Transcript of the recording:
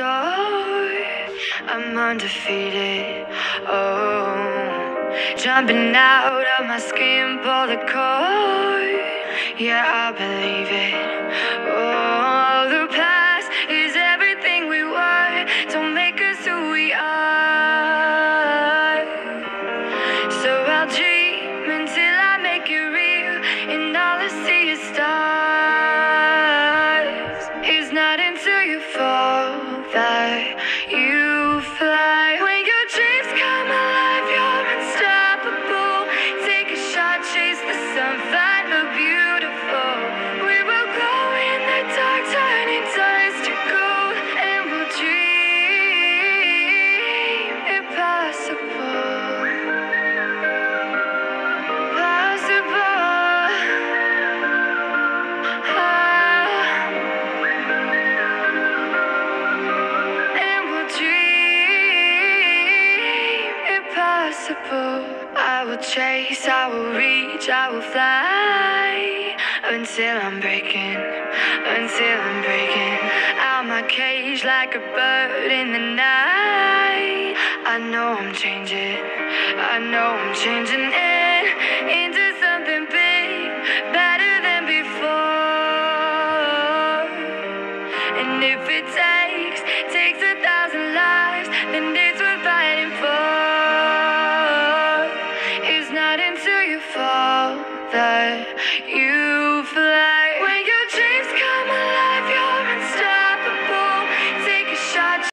I'm undefeated. Oh, jumping out of my skin, pull the cord. Yeah, I believe it. Oh, fall I will chase, I will reach, I will fly until I'm breaking, until I'm breaking out my cage like a bird in the night. I know I'm changing, I know I'm changing it into something big, better than before. And if it takes, not until you fall that you fly.